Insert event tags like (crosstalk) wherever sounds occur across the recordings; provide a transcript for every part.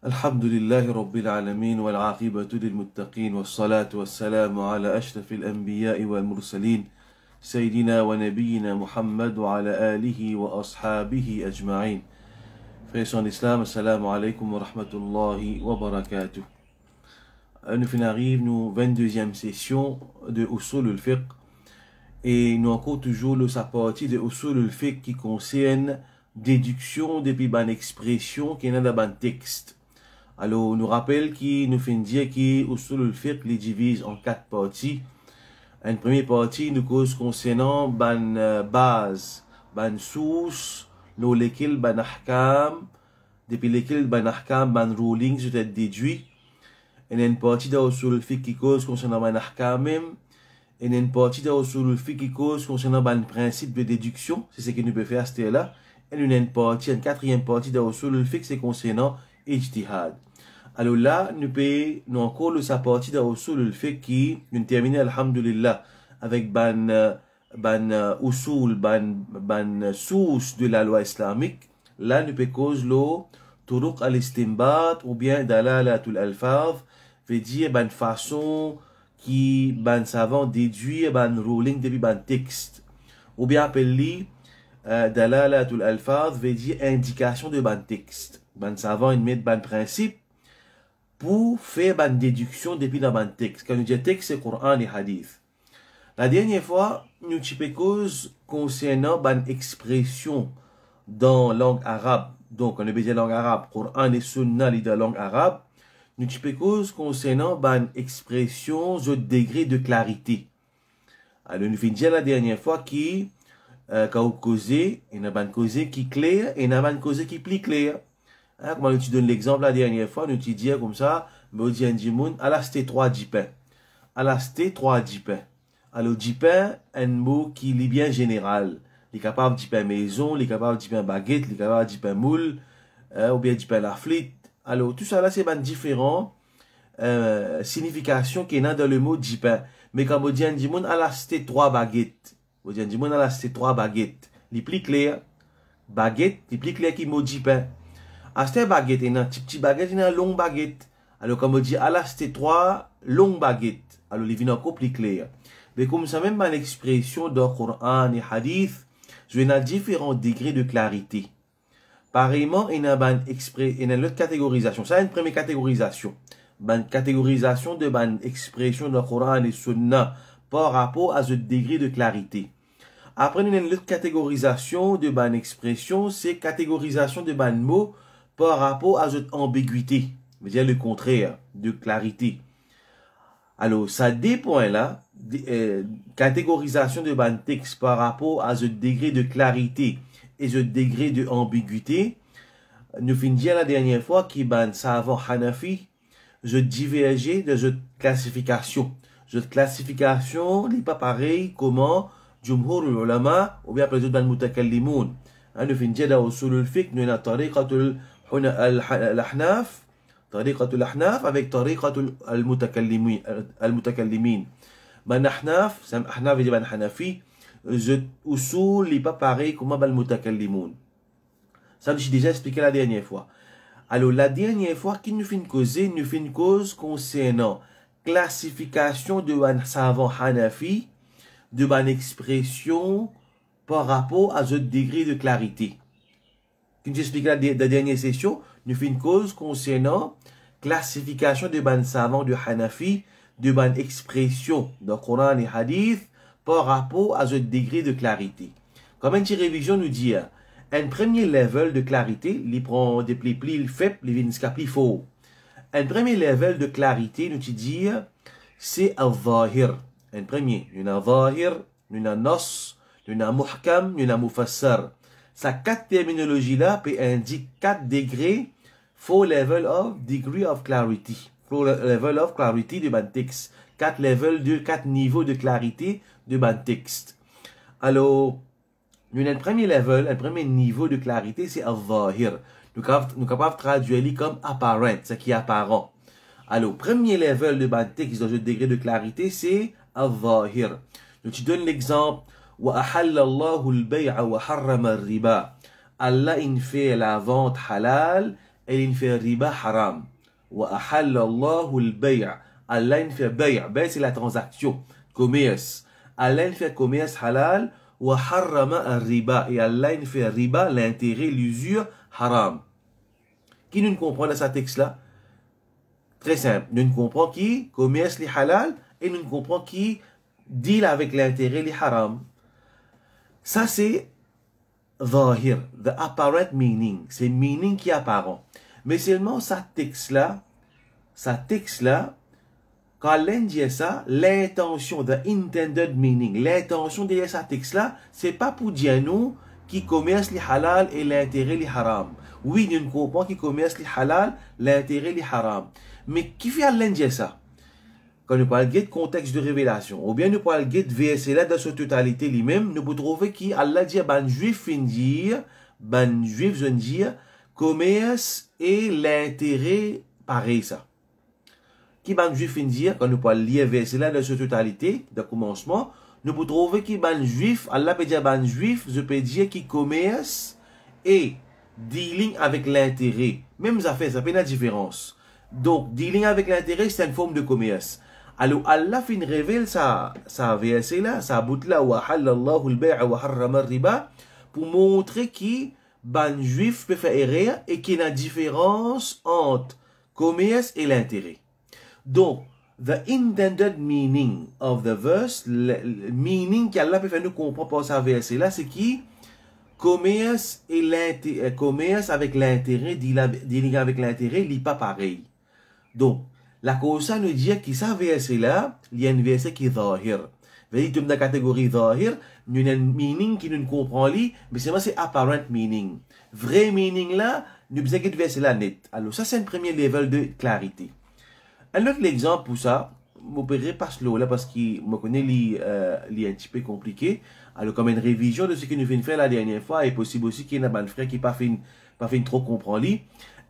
الحمد لله رب العالمين والعاقبة للمتقين والصلاة والسلام على أشرف الأنبياء والمرسلين سيدنا ونبينا محمد وعلى آله وأصحابه أجمعين en islam, assalamu alaikum wa rahmatullahi wa barakatuh. Nous finissons nous 22e session de Usul al-Fiqh et nous encore toujours le sa partie de Usul al-Fiqh qui concerne déduction depuis ban expression qui est dans le texte. Alors, nous rappelle qu'il nous fait dire que Usul les divise en quatre parties. Une première partie nous cause concernant ban euh, base, ban source, nous lesquels ban ahkam, depuis lesquels ban ahkam, ban ruling, peut être déduit. Et une partie de Usul al-Fiqh qui cause concernant ban ahkam même. Et une partie de Usul qui cause concernant ban principe de déduction. C'est ce que nous pouvons faire à ce là Et une partie, quatrième partie de Usul c'est concernant ijtihad. Alors là, nous payons, nous encore le partie de Usul al-Fiqh qui, nous termine, alhamdulillah, avec ban, ban euh, usul, ban, ban source de la loi islamique. Là, nous payons cause l'eau, turuq al-istimbat, ou bien dalalatul al-fadh, veut dire ban façon qui, ban savant déduire ban ruling depuis ban texte. Ou bien appelé, euh, dalalatul al-fadh, veut dire indication de ban texte. Ban savant, il met ban principe, pour faire une déduction depuis dans texte. Quand nous disons texte, c'est Coran et Hadith. La dernière fois, nous avons cause concernant une expression dans la langue arabe. Donc, on a besoin de langue arabe, Coran et Sunna, dans la langue arabe. Nous avons cause concernant une expression au degré de clarité. Alors, nous avons dit la dernière fois qui, euh, quand vous causez, il y a qui est claire et il y a qui est plus claire. Hein, comment tu donnes l'exemple la dernière fois, nous tu dis comme ça, mais dit un à la c'était 3 pain. À la c'était 3 pain. Alors, pain, un mot qui est bien général. Il est capable de pain maison, il est capable de pain baguette, il est capable de pain moule, hein, ou bien de pain la flûte. Alors, tout ça là, c'est une différent euh, signification qui est dans le mot pain. Mais quand on dit un à la c'était 3 baguettes. On dit un à c'était 3 baguettes. Il plus clair. Baguette, il plus clair qui mot pain. À cette baguette, il y a une petite baguette, il y a une longue baguette. Alors, comme on dit, à la c'était trois longues baguettes. Alors, il vient encore plus clair. Mais comme ça, même dans l'expression dans le Coran et Hadith, je vais différents degrés de clarité. Pareillement, il y a une, autre catégorisation. Ça, une première catégorisation. Une catégorisation de une expression dans le Coran et Sunna par rapport à ce degré de clarité. Après, il y a une autre catégorisation de une expression, c'est catégorisation de un mot par rapport à cette ambiguïté, veut dire le contraire de clarité. Alors, ça dépend là, euh, catégorisation de ban texte par rapport à ce degré de clarité et ce degré de. Nous finissons la dernière fois qui ban savant Hanafi, je divergeais de cette classification. Cette classification n'est pas pareil comment Jumhur ulama ou bien après ban mutakallimun. Nous finissons dans usul al-fiqh, nous avons tariqatul الأحناف طريقة الأحناف avec طريقة المتكلمين المتكلمين من أحناف سم أحناف يجب أن حنفي أصول n'est pas pareil comme المتكلمون ça j'ai déjà expliqué la dernière fois alors la dernière fois qui nous fait une cause nous fait une cause concernant classification de un savant Hanafi de une expression par rapport à ce degré de clarité qui nous explique la, la dernière session, nous fait une cause concernant classification de ban savants de Hanafi, de ban expression dans Coran et Hadith par rapport à ce degré de clarité. Comme une petite révision nous dit, un premier level de clarité, il prend des plis plus faibles, il vient plus fort. Un premier level de clarité, nous dit, c'est. Un premier, il y a zahir, il y a nos, il y a muhkam, il y a mufassar. Sa quatre terminologies-là peut indiquer quatre degrés, four level of degree of clarity. Four level of clarity de ban texte. Quatre levels de, quatre niveaux de clarité de ban texte. Alors, un premier level, un premier niveau de clarité, c'est al-zahir. Nous sommes capables de traduire comme apparent, ce qui est apparent. Alors, premier level de ban texte dans ce degré de clarité, c'est al-zahir. Je te donne l'exemple. وأحل الله البيع وحرم الربا. ألا إن في لا حلال إل إن في الربا حرام. وأحل الله البيع. ألا إن في بيع. بيع سي لا ترانزاكسيون. كوميرس الله إن في كوميرس حلال وحرم الربا. يا الله إن في الربا لانتيغي لوزور حرام. كي نون كومبرون سا تيكس لا Très simple. Nous ne comprenons qui commerce les halal et nous ne comprenons qui deal avec l'intérêt les harams. Ça c'est zahir, the apparent meaning. C'est meaning qui est apparent. Mais seulement ça texte-là, ça texte-là, quand dit ça, l'intention, the intended meaning, l'intention de ce texte-là, c'est pas pour dire nous qui commerce les halal et l'intérêt les haram. Oui, nous comprenons qui commerce les halal, l'intérêt les haram. Mais qui fait l'un ça? Quand nous parlons de contexte de révélation, ou bien nous parlons de verset là dans sa totalité lui-même, nous pouvons trouver qui Allah dit, ban juif fin dire, ban juif je dire, commerce et l'intérêt pareil ça. Qui ban juif fin dire, quand nous parlons de verset là dans sa totalité, de commencement, nous pouvons trouver qui ban juif, Allah peut dire ban juif, je peux dire qui commerce et dealing avec l'intérêt. Même fait, ça fait la différence. Donc, dealing avec l'intérêt, c'est une forme de commerce. Alors, Allah fin révèle ça, ça verset là, ça bout là, wa halallahu al-bay'a wa harrama riba pour montrer qui ban juif peut faire erreur et qu'il y a une différence entre commerce et l'intérêt. Donc, the intended meaning of the verse, le, meaning qu'Allah peut faire nous comprendre par ce verset là, c'est qui? Commerce et l'intérêt, commerce avec l'intérêt, dealing avec l'intérêt, il n'est pas pareil. Donc, la cause ça nous dit que ça verset là, il y a un verset qui est zahir. Veille dans la catégorie zahir, nous avons un meaning qui nous comprend mais c'est c'est apparent meaning. Vrai meaning là, nous besoin de verset là net. Alors ça c'est un premier level de clarité. Un autre exemple pour ça, peux pas slow là parce qu'il me connaît li, euh, un petit peu compliqué. Alors comme une révision de ce que nous venons faire la dernière fois, et possible aussi qu'il y ait un frère qui pas fait pas fait trop comprendre.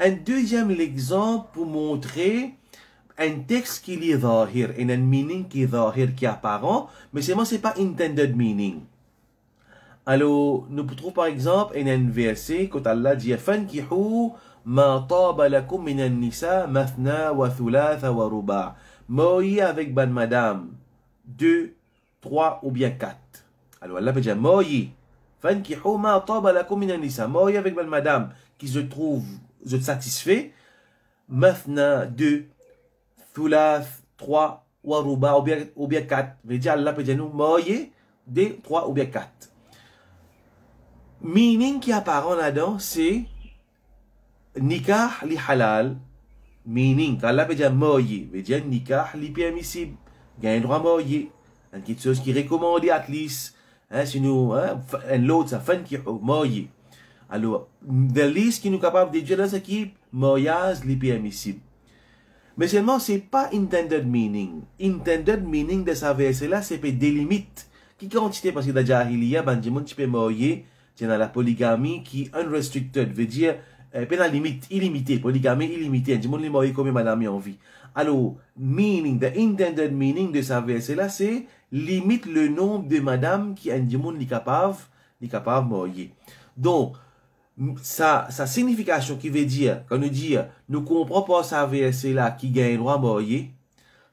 Un deuxième exemple pour montrer un texte qui est zahir et un meaning qui est zahir, qui est apparent, mais seulement c'est pas intended meaning. Alors, nous trouvons par exemple un verset quand Allah dit Fankihu ma taba lakum min nisa mathna wa thulatha wa ruba. Moïse avec ban madame, deux, trois ou bien quatre. Alors Allah peut dire Moïse. Fankihu ma taba lakum min nisa. Moïse avec ban madame qui se trouve, je satisfait. Mathna, deux, thulath, 3, waruba, ou bien, ou bien 4. Veut dire Allah peut nous, moye, des 3 ou bien 4. Meaning qui apparaît là-dedans, c'est nikah li halal. Meaning, quand Allah peut dire moye, veut dire nikah li permissible. Un droit moye. Une petite chose qui est recommandée à least. Hein, sinon, hein, l'autre, ça fait qui moye. Alors, the list qui nous capable de dire dans ce qui, moyage li permissible. Mais seulement, c'est pas intended meaning. Intended meaning de sa verset-là, c'est des limites. Qui quantité, parce que dans la jahiliya, ben, tu peux marier, c'est dans la polygamie qui unrestricted, veut dire, euh, la limite, illimité, polygamie illimitée. Du monde, marier comme madame en vie. Alors, meaning, the intended meaning de sa verset-là, c'est limite le nombre de madame qui, est capable, est capable. Donc, sa, sa signification qui veut dire, quand nous dit, nous comprenons pas sa verset là qui gagne droit marié,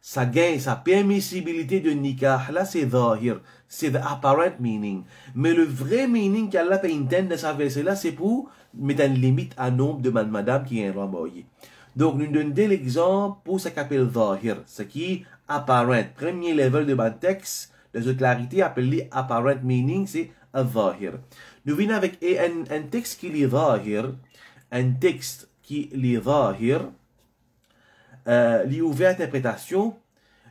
ça gagne sa permissibilité de nikah, là c'est zahir, c'est the apparent meaning. Mais le vrai meaning qu'Allah peut entendre de sa là, c'est pour mettre une limite à nombre de madame qui gagne droit marié. Donc, nous donnons l'exemple pour ce qu'appelle zahir, ce qui apparent. Premier level de ma texte, de clarité appelé apparent meaning, c'est zahir. Nous venons avec un, texte qui est un texte qui est zahir, euh, ouvert à interprétation,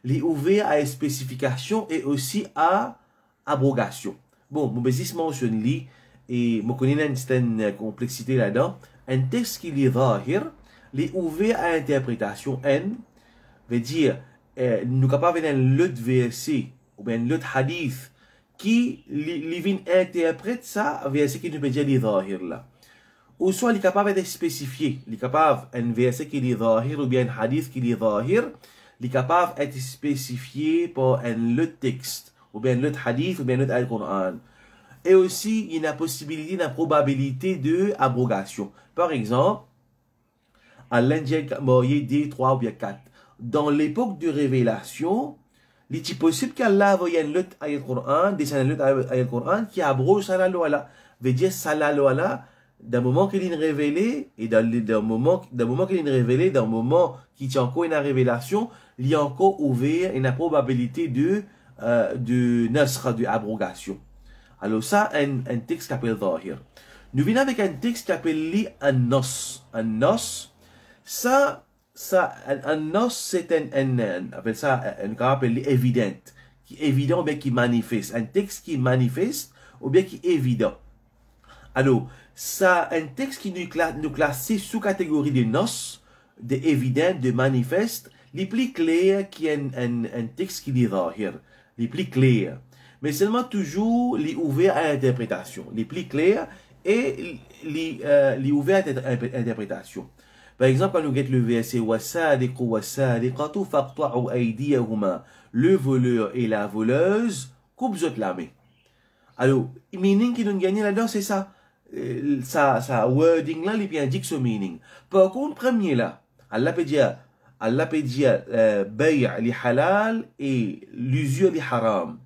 li ouvert à spécification et aussi à abrogation. Bon, mon business mentionne li, et je connais une certaine complexité là-dedans. Un texte qui est li ouvert à interprétation, N, veut dire, euh, nous capables d'un autre verset, ou bien un autre hadith, qui li vin interprète ça verset qui nous peut dire les zahir là. Ou il est capable de spécifier, il est capable un verset est zahir ou bien un hadith est zahir, il est capable d'être spécifié par un le texte, ou bien le hadith, ou bien le Al-Qur'an. Et aussi, il y a une possibilité, une probabilité de abrogation. Par exemple, Allah dit marié des trois ou bien quatre. Dans l'époque de révélation, il est possible qu'Allah voyait une lutte à Coran, descendre lutte à Coran qui abroge ça la loi là. Veut dire ça la loi là, d'un moment qu'il est révélé, et d'un moment, d'un moment qu'il est révélé, d'un moment qui tient encore une révélation, il y a encore ouvert une probabilité de, euh, de nasra, de abrogation. Alors ça, un, un texte qui s'appelle Zahir. Nous venons avec un texte qui s'appelle un nos. Un nos, ça, ça, un, c'est un, un, un, appelle ça, un, qu'on appelle évident, qui est évident ou bien qui manifeste. Un texte qui manifeste ou bien qui est évident. Alors, ça, un texte qui nous, classe, nous classe sous catégorie de nos, de évident, de manifeste, les plus clairs qui est un, un, texte qui dit Zahir. Les plus clairs. Mais seulement toujours les ouverts à l'interprétation. Les plus clairs et les, euh, les ouverts à l'interprétation. Par exemple, quand nous guette le verset Le voleur et la voleuse coupent la main. Alors, le meaning qui nous gagne là-dedans, c'est ça. Euh, ça, ça, wording là, il bien dit ce meaning. Par contre, premier là, Allah peut dire, Allah peut dire, euh, bay' li halal et l'usure li haram.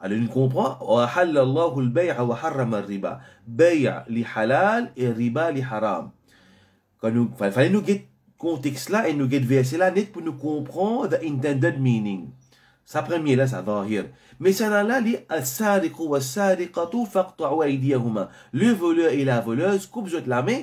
Alors, nous comprend, wa halallahu al-bay'a wa harrama riba Bay' li halal et riba li haram. Quand nous, fallait nous get contexte là et nous get verset là net pour nous comprendre the intended meaning. Ça premier là, ça va rire. Mais ça là, li as-sariqu was-sariqatu faqta'u aydiyahuma. Le voleur et la voleuse coupent la main.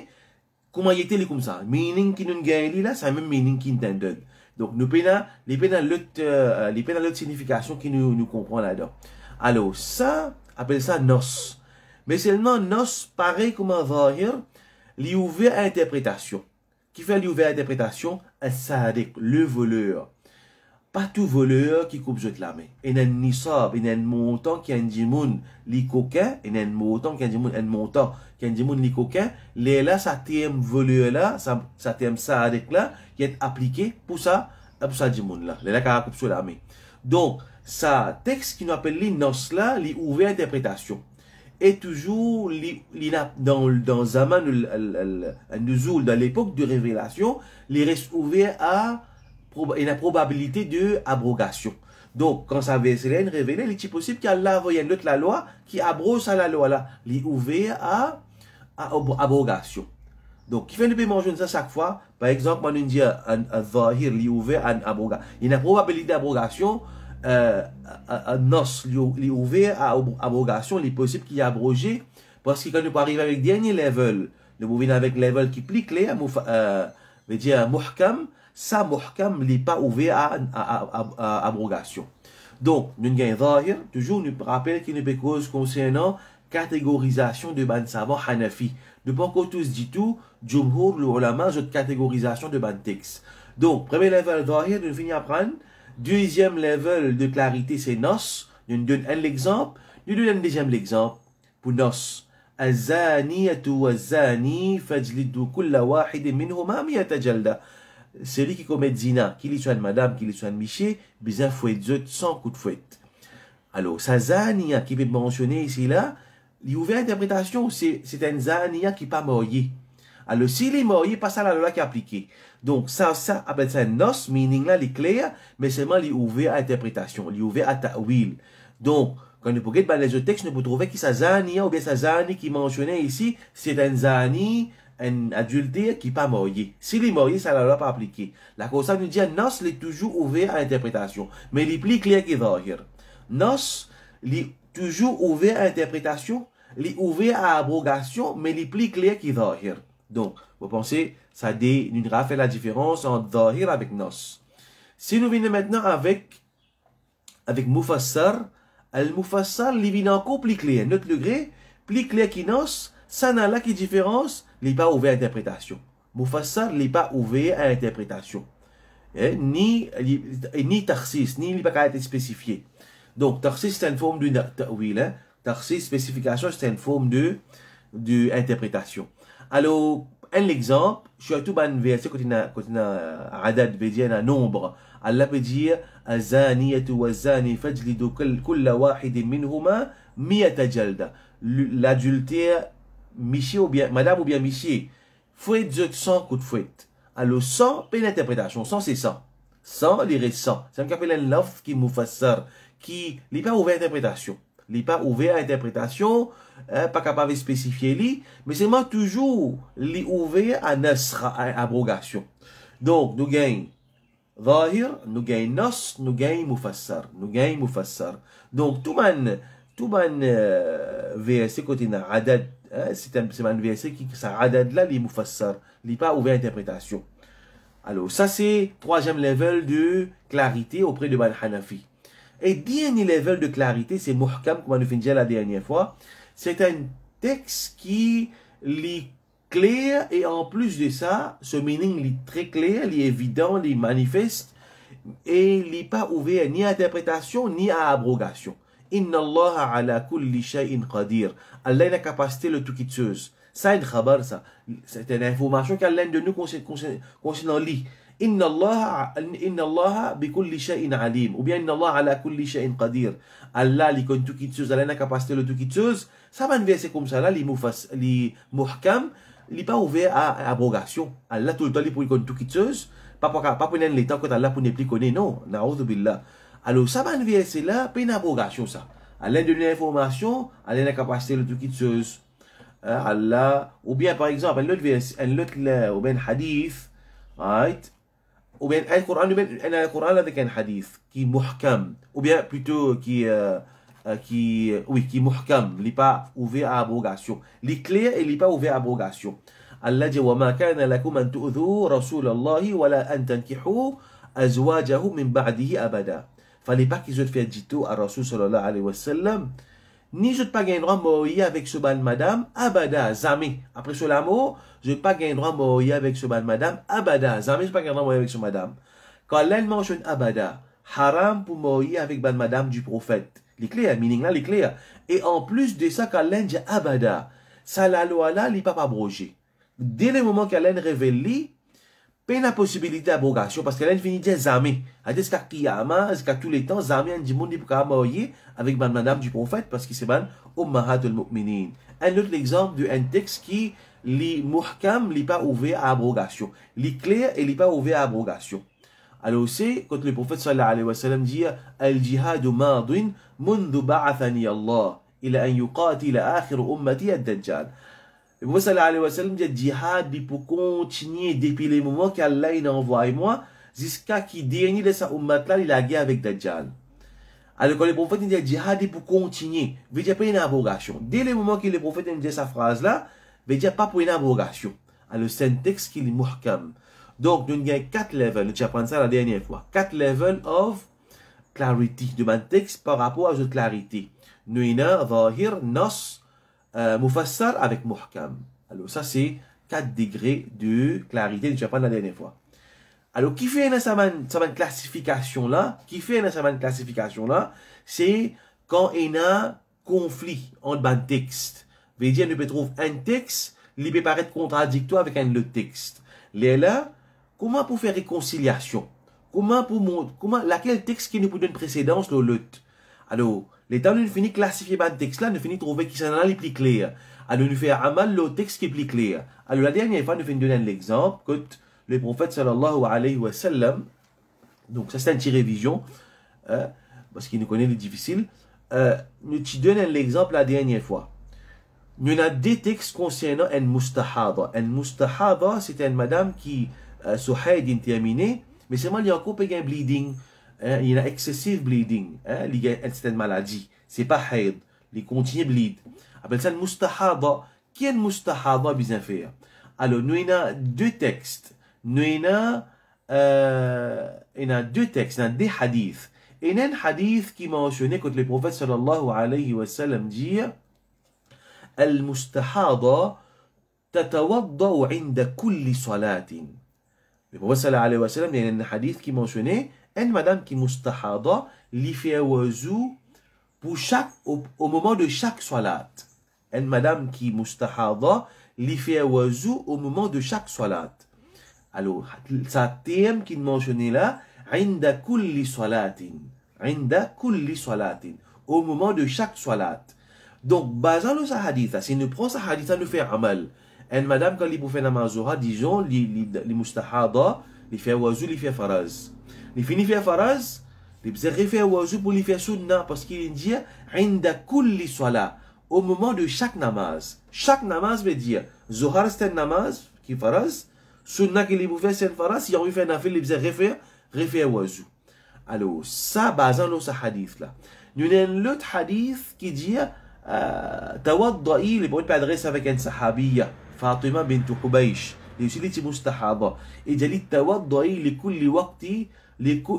Comment y était comme ça? Meaning qui nous gagne là, c'est même meaning qui intended. Donc nous prenons les peines l'autre euh, les peines l'autre signification qui nous nous comprend là-dedans. Alors ça appelle ça nos. Mais seulement nos pareil comme un zahir li ouve a interpretasyon. Ki fe li ouve a interpretasyon, an sadek, le voleur. Patou voleur ki koup jwet la men. Enen nisab, enen montan ki an jimoun li koken, enen montan ki an jimoun, enen montan ki an jimoun li koken, le la sa tem voleur la, sa, sa tem sadek la, ki et aplike pou sa, pou sa jimoun la. Le la ka koup jwet la men. Donk, sa tekst ki nou apel li nos la, li ouve a interpretasyon. Est toujours dans dans zaman dans l'époque de révélation les reste ouvert à une probabilité de abrogation. Donc quand ça va se révélé il est possible qu'Allah voyait une autre la loi qui abroge la loi là. Il ouvert à, à abrogation. Donc qui fait ne manger ça chaque fois? Par exemple on dit un li ouvert à abrogation il y a une probabilité d'abrogation nos li ouvert à abrogation, il est possible qu'il y abrogé, parce que quand nous arriver avec dernier level, nous venons avec level qui plus clair, euh, veut dire muhkam, ça muhkam n'est pas ouvert à, abrogation. Donc, nous gagnons zahir, toujours nous rappelle qu'il nous cause concernant catégorisation de ban savant Hanafi. Ne pas tous dit tout, Jumhur, le ulama, une catégorisation de ban texte. Donc, premier level zahir, nous finissons à prendre, Deuxième level de clarité, c'est nos. Nous donne un exemple. Nous donne un deuxième exemple pour nos. الزانية والزاني فاجلدوا كل واحد منهما مئة جلدة. Celui qui commet zina, qu'il soit une madame, qu'il soit une miché, bien fouet sans coup de fouet. Alors, sa zania qui est mentionné ici là, l'ouvert interprétation, c'est, c'est un zania qui n'est pas marié. Alors, s'il est marié, pas ça la loi qui est appliquée. Donc, ça, ça appelle ça nos, meaning là, il est mais seulement il est à interprétation, il est ouvert à ta'wil. Donc, quand nous regardons les autres textes, nous pouvons trouver que sa zani, ou bien sa zani qui mentionnait ici, c'est un zani, un adultère qui n'est pas marié. S'il est marié, ça l'a pas appliqué. La cause nous dit, nos, il est toujours ouvert à interprétation. Mais il est plus clair que Zahir. Nos, il est toujours ouvert à interprétation, il est ouvert à abrogation, mais il est plus clair que Zahir. Donc, vous pensez, ça a fait la différence entre Zahir avec Nos. Si nous venons maintenant avec, avec Mufassar, Al-Mufassar, il vient encore plus clair. Notre degré, plus clair que Nos, ça n'a là qui différence, il n'est pas ouvert à l'interprétation. Mufassar, il n'est pas ouvert à l'interprétation. Eh, ni, ni Tarsis, ni il n'est pas être spécifié. Donc, Tarsis, c'est une forme de ta'wil. Hein? Tarsis, spécification, c'est une forme de interprétation. Alors, un exemple, surtout dans le verset quand y a veut dire un nombre. Allah veut dire wa zani fajlidu kulla wahid minhuma miyata jalda. L'adultère, miché ou bien, madame ou bien miché, fouette 100 coups de fouette. Alors, sans, pas une interprétation. Sans, c'est sans. Sans, les sans. C'est un appelle un love qui moufassar, qui n'est pas ouvert à interprétation. Il n'est pas ouvert à interprétation, hein, pas capable de spécifier lui, mais c'est moi toujours li ouvert à nasra, à abrogation. Donc, nous gagnons Zahir, nous gagnons Nas, nous gagnons Mufassar. Nous gagnons Mufassar. Donc, tout man, tout man euh, verset côté na Adad, hein, c'est un, un verset qui, ça Adad là, les Mufassar. N'est pas ouvert interprétation. Alors, ça c'est troisième level de clarité auprès de Ban Hanafi. Et dernier level de clarité, c'est Muhkam, comme on a fait la dernière fois. C'est un texte qui lit clair et en plus de ça, ce meaning est très clair, est évident, est manifeste et n'est pas ouvert ni à interprétation ni à abrogation. Inna Allah ala kulli shay'in qadir. Allah a la capacité le tout quittuse. Ça, c'est khabar, ça. C'est une information qu'Allah de nous concernant lui. إن الله إن الله بكل شيء عليم. وبين الله على كل شيء قدير. الله اللي كنتو كيتشوز علينا كاباسيتي لو كيتشوز سا فان في سي كوم سا لا لي موفاس لي محكم لي با اوفي ا ابوغاسيون الله تو تو لي بوي كنتو كيتشوز با بوكا با بوين لي تاكو تا لا بو نيبلي كوني. نو نعوذ بالله. ألو سا فان لا بين ابوغاسيون سا. الله دوني انفورماسيون علينا كاباسيتي لو كيتشوز الله وبيان باغ اكزومبل لوت فيرس ان لوت ل وبين حديث رايت right. Ou bien un Coran, ou bien un Coran avec un hadith, qui est muhkam, ou bien plutôt qui est, euh, euh, qui, oui, qui muhkam, il n'est pas ouvert à abrogation. Il est clair et il n'est pas ouvert à abrogation. Allah dit وما كان لكم أن تؤذوا رسول الله ولا أن تنكحوا أزواجه من بعده أبدا. Fallait pas qu'ils aient fait dito à Rasul sallallahu alayhi wa sallam. Ni je ne pas gagner droit marier avec ce ban madame, abada, jamais. Après cela mot, je ne pas gagner droit marier avec ce ban madame, abada, jamais je pas gagner droit marier avec ce madame. Quand Allah mentionne abada, haram pour marier avec ban madame du prophète. Les clair, meaning là, les clair. Et en plus de ça, quand dit abada, ça la loi là, n'est pas abrogé. Dès le moment qu'Alain révèle, pas la possibilité d'abrogation, parce qu'Alain finit dire zami. À dire qu'à Kiyama, jusqu'à tous les temps, zami, un monde pour marier avec madame du prophète, parce qu'il c'est ban, ummahat al-mu'minin. Un autre exemple d'un texte qui, li muhkam, n'est pas ouvert à abrogation. Li clair et pas ouvert à abrogation. Alors aussi, quand le prophète sallallahu alayhi wa sallam dit Al-jihadu madin mundu ba'athani Allah ila an yuqatila akhir ummati ad-dajjal. Le prophète sallallahu alayhi wa sallam dit jihad pour continuer depuis le moment qu'Allah il envoie moi jusqu'à qui dernier de sa ummat là il a guerre avec Dajjal. Alors quand le prophète dit jihad pour continuer, veut dire pas une abrogation. Dès le moment que le prophète dit sa phrase là, veut dire pas pour une abrogation. C'est un texte qui est muhkam. Donc, nous avons quatre levels. Nous appris ça la dernière fois. Quatre levels of clarity de mon texte par rapport à cette clarité. Nous avons Zahir, Nos, euh, avec Muhkam. Alors, ça, c'est quatre degrés de clarité. Nous appris la dernière fois. Alors, qui fait une classification là, qui fait une cette classification là, c'est quand il y a un conflit entre un texte. Veut dire, nous peut trouver un texte, il peut paraître contradictoire avec un autre texte. là, Comment pour faire réconciliation? Comment pour comment laquelle texte qui nous donne précédence le lutte Alors, l'état nous finit classifier le texte là, nous finit trouver qui s'en est plus clair. Alors nous fait amal le texte qui est plus clair. Alors la dernière fois nous finit donner l'exemple que le prophète sallallahu alayhi wa sallam donc ça c'est une petite révision euh, parce qu'il nous connaît les difficiles. Euh, nous te donne l'exemple la dernière fois. Nous avons des textes concernant un mustahada. Un mustahada, c'est une madame qui euh, Suhaid terminé, mais seulement il y a encore un bleeding, hein, il y a excessive bleeding, hein, il y a une maladie. C'est pas haid, il continue bleed. Après ça, le mustahada, qui est le mustahada bien faire? Alors, nous avons deux textes. Nous avons, euh, il y a deux textes, il y a des hadiths. Il y a un hadith qui mentionnait quand le prophète sallallahu alayhi wa sallam dit المستحاضة تتوضأ عند كل صلاة. وصل عليه وسلم لأن يعني الحديث كي شوني إن مدام كي مستحاضة لي في وزو بو شاك أو مومون دو شاك صلاة. إن مدام كي مستحاضة لي في وزو أو مومون دو شاك صلاة. ألو ساتيم كي مونشوني لا عند كل صلاة. عند كل صلاة. أو مومون دو شاك صلاة. Donc, basant le hadith, si nous prenons ce hadith, nous fait amal. une madame, quand il fait namaz zuhar, disons, les mustahada, il fait wazou, il fait faraz. Il finit faire faraz, il faire wazou pour lui faire sunna, parce qu'il dit, inda kulli salat, au moment de chaque namaz. Chaque namaz veut dire, zuhar c'est un namaz, qui est faraz, sunna qu'il lui fait c'est un faraz, il a fait nafil, il peut refaire, refaire wazou. Alors, ça, basant dans ce hadith-là. Nous avons l'autre hadith qui dit, توضئي اللي بقول بعد غيسها كانت صحابية فاطمة بنت قبيش ليشلتي مستحاضة إجلي توضئي لكل وقت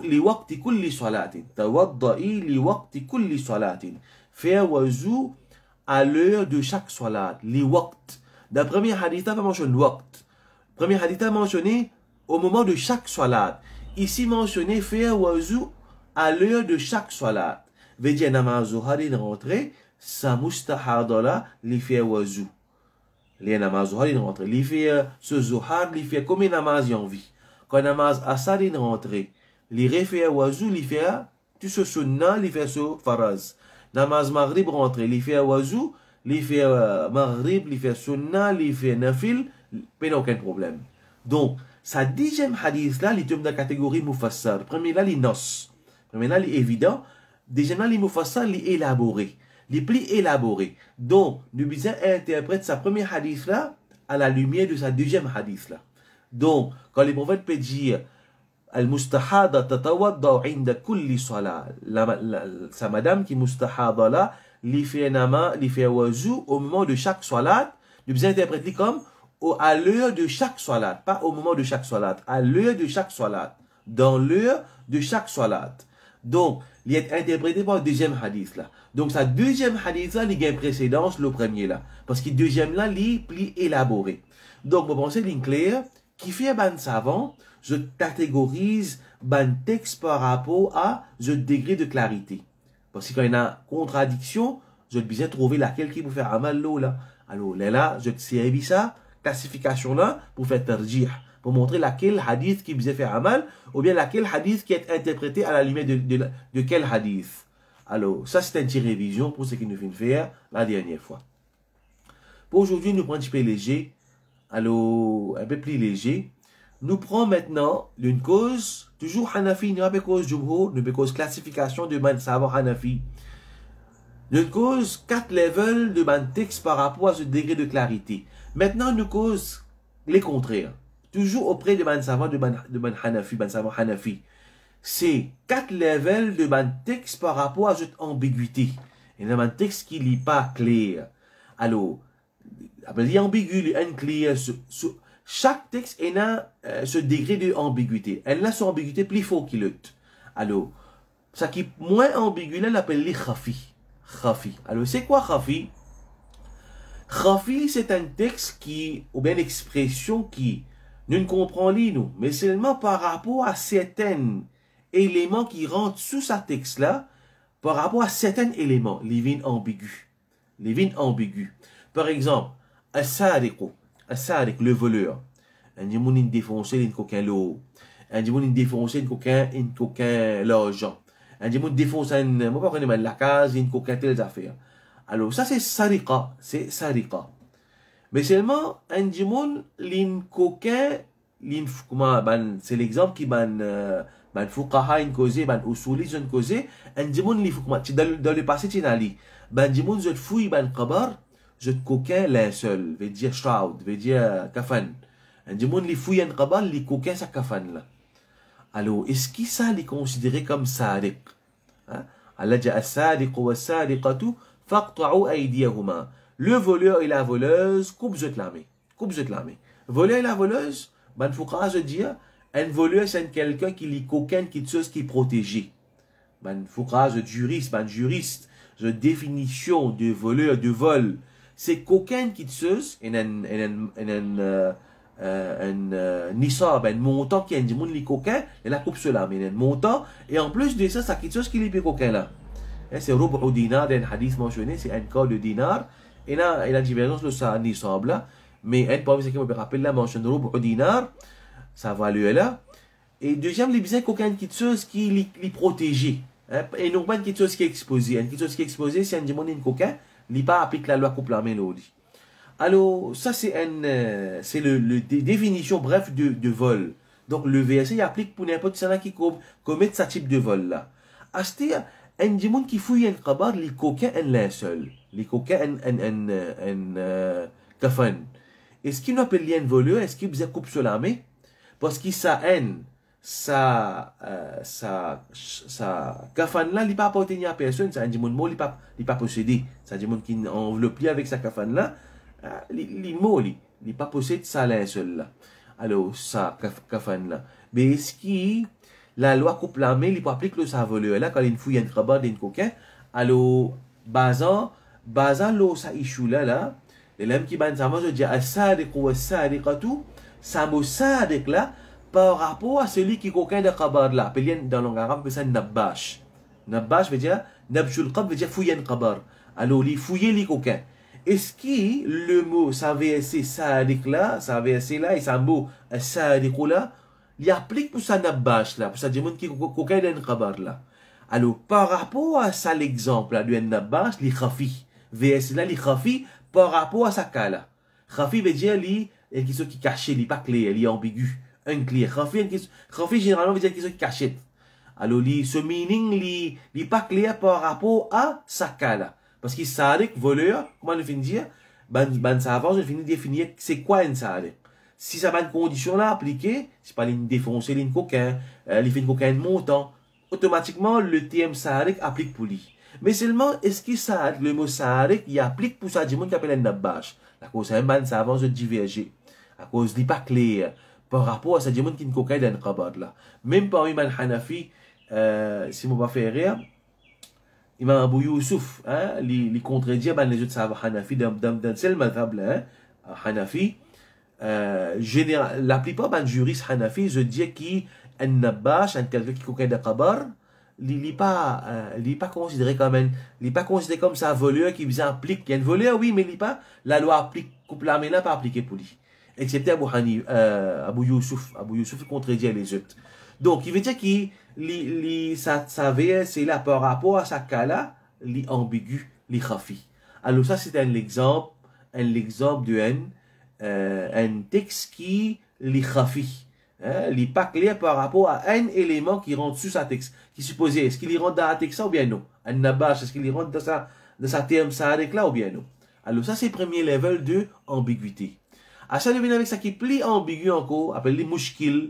لوقت كل صلاة توضئي لوقت كل صلاة faire wuzu à l'heure de chaque salat, les waqt. Dans le premier hadith, pas mentionné waqt. Le premier hadith a mentionné au moment de chaque salat. Ici mentionné faire wuzu à l'heure de chaque salat. Veut dire namaz zuhar est rentré, sa mustahada là, li fait wuzu. Les namaz zuhar est rentré. Li fait ce zuhar, li fait comme namaz vie. Quand namaz asad est rentré, li refait wuzu, li fait tout ce sunna, li fait ce faraz. Namaz maghrib rentré, li fait wuzu, li fait maghrib, li fait sunna, li fait nafil, pas aucun problème. Donc, sa dixième hadith là, il est de la catégorie mufassar. Premier là, il nos. Premier là, il évident. Deuxième là, il mufassar, il élaboré. Il est plus élaboré. Donc, nous besoin interprète sa première hadith là à la lumière de sa deuxième hadith là. Donc, quand les prophètes peuvent dire Al-mustahada tatawadda inda kulli salat. Sa madame qui mustahada là, il fait nama, il fait wazou au moment de chaque salat. Nous besoin interpréter comme à l'heure de chaque salat, pas au moment de chaque salat, à l'heure de chaque salat, dans l'heure de chaque salat. Donc, il est interprété par le deuxième hadith là. Donc, sa deuxième hadith là, il a une précédence le premier là. Parce que le deuxième là, il est plus élaboré. Donc, vous pensez, ligne claire, qui fait un savant, je catégorise un texte par rapport à ce degré de clarité. Parce que quand il y a une contradiction, je dois trouver laquelle qui vous faire un mal là. Alors, là, je te ça, classification là pour faire tarjih, pour montrer laquelle hadith qui vous fait amal, ou bien laquelle hadith qui est interprété à la limite de, de, quel hadith. Alors, ça c'est une petite révision pour ce qui nous de faire la dernière fois. Pour aujourd'hui, nous prenons un petit peu léger, alors un peu plus léger. Nous prenons maintenant une cause, toujours Hanafi, nous pas cause Jumhur, nous cause classification de man savoir Hanafi. Une cause quatre levels de man texte par rapport à ce degré de clarité. Maintenant, nous cause les contraires. Toujours auprès de savant de man, de man Hanafi, savant Hanafi. C'est quatre levels de man texte par rapport à cette ambiguïté. Il y a un texte qui n'est pas clair. Alors, il a ambigu, clair. chaque texte a euh, ce degré d'ambiguïté. Elle a son ambiguïté plus fort qu'il l'autre. Alors, ça qui est moins ambigu, elle l'appelle les khafi. Khafi. Alors, c'est quoi khafi? Khafi, c'est un texte qui, ou bien l'expression qui, nous ne comprenons nous, mais seulement par rapport à certains éléments qui rentrent sous ce texte-là, par rapport à certains éléments, les vignes ambigus. Les vignes ambigus. Par exemple, As-Sariqo, As-Sariq, le voleur. Un démon défoncé, une coquin l'eau. Un démon défoncé, une coquin, une coquin l'argent. Un démon défoncé, une, moi pas la case, une coquin telles affaires. Alors, ça, c'est sarika. C'est sarika. Mais seulement, un dimon, l'in coquin, l'in, comment, ben, c'est l'exemple qui, ben, euh, ben, fuqaha, in cause, ben, usuli, une cause, un dimon, li, comment, dans, dans le passé, n'as ben, dimon, je fouille, ben, kabar, je coquin, linceul, veut dire shroud, veut dire euh, kafan. Un dimon, li fouille un kabar, li coquin, sa kafan, là. Alors, est-ce qu'il ça, li considéré comme sariq? Hein? Allah dit, as-sariq wa sariqatu, le voleur et la voleuse, coupe la main. Coupe la main. Voleur et la voleuse, ben, faut je dire, un voleur, c'est quelqu'un qui lit coquin, qui chose qui est protégé. Ben, faut je juriste, ben, juriste, de définition de voleur, de vol. C'est coquin qui chose, et un, un, un, euh, un, euh, un montant qui est un monde coquin, et la coupe cela, mais un montant, et en plus de ça, ça qui chose qui lit coquin là. Eh, c'est rubu dinar dans hadith mentionné, c'est un quart de dinar. Et là, il a divergence de ça, nisab là. Mais un parmi me rappelle là, mentionne rubu dinar, ça valeur là. Et deuxième, les biens qu'aucun chose qui les protégé. Hein, et non pas une chose qui est exposée. Une chose qui est exposée, c'est un démon une coquin, il pas applique la loi couple la mélodie. Alors, ça, c'est une, euh, c'est le, le dé- définition, bref, de, de vol. Donc, le VSC, il applique pour n'importe qui qui com- commet ce type de. Acheter un du monde qui fouille un kabar, les coquins, un linceul. Les coquins, un, un, un, euh, un, euh, kafan. Est-ce qu'il nous appelle un voleur? Est-ce qu'il vous a coupe sur la main? Parce que ça haine, ça, euh, ça, ça, kafan là, il pas apporté à personne, ça, du monde mot, il pas, il pas possédé. Ça, monde qui avec sa kafan là, euh, il, il pas possède ça linceul là. Alors, kaf- kafan là. Mais que la loi coupe la main, il peut appliquer le ça voleur là, quand il fouille un crabat d'un coquin, alors, bazan, bazan lo sa issue là, là, l'homme qui ban ça, moi je dis, as-sadiq ou as-sadiqatu, ça mot sadiq là, par rapport à celui qui coquin de kabar là, appelé dans le langue arabe, c'est ça nabash. Nabash veut dire, nabshul qab veut dire fouiller un kabar. Alors, il fouiller les coquins. Est-ce que le mot ça VSC sadiq là, ça VSC là, et ça mot sadiq là, il applique pour ça nabash là, pour ça dire qui coquin d'un kabar là. Alors, par rapport à ça, l'exemple là, du nabash, li khafi. VS là, li khafi, par rapport à ça cas là. Khafi veut dire li, quelque chose qui est caché, li pas clair, li ambigu. Un clair. Khafi, un quelque- khafi généralement veut dire quelque chose qui est caché. Alors, li, ce meaning, li, li pas clair par rapport à ça cas là. Parce que sadiq, voleur, comment on finit dire? Ben, ben, ça avance, on finit de définir c'est quoi un sadiq. Si ça va une condition là appliquée, c'est pas une défoncer une coquin, euh, fait une coquin montant, automatiquement le TM applique pour lui. Mais seulement, est-ce que sadiq, le mot sadiq, il applique pour ça? Du monde qui appelle un nabash? À cause d'un man, ça avance de diverger. À cause n'est pas clair par rapport à ça du monde qui ne coquin d'un qabad là. Même parmi man Hanafi, euh, si rire, Imam Abu Youssouf, hein, contredire ben, les autres savants Hanafi euh, général, la plupart des juristes Hanafi, je dis qu'un nabash, un quelqu'un qui coquin de kabar, il n'est pas, euh, il pas considéré comme un, il pas considéré comme ça un voleur qui vous applique, il y a un voleur, oui, mais il pas, la loi applique, coupe la main pas appliquée pour lui. Excepté Abu Hanif, euh, Abu Youssouf, Abu Youssouf contredit les autres. Donc, il veut dire que li, li, ça, ça c'est là par rapport à sa cas-là, li ambigu, li khafi. Alors, ça, c'est un exemple, un exemple de un, euh, un texte qui li khafi. Hein, li pas clair par rapport à un élément qui rentre sur sa texte. Qui supposé, est-ce qu'il rentre dans la texte ou bien non? Un nabash, est-ce qu'il rentre dans sa, dans sa terme sadiq là ou bien non? Alors, ça, c'est le premier level de ambiguïté. À ça, devine avec ça qui est plus ambigu encore, appelle-les mouchkil,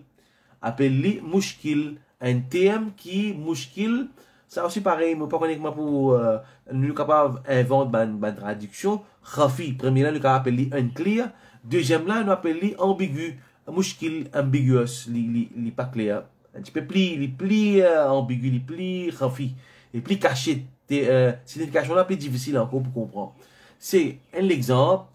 appelle-les mouchkil, un terme qui, mouchkil, ça aussi pareil, mais pas uniquement pour, euh, nous capable d'inventer une, traduction, khafi, premier là, nous capable appeler unclear, Deuxième là, nous appelons ambigu, mouchkil ambiguous, li pas clair. Un petit peu plus, li plus euh, ambigu, li plus rafi, li plus caché. Euh, signification là plus difficile encore pour comprendre. C'est un exemple.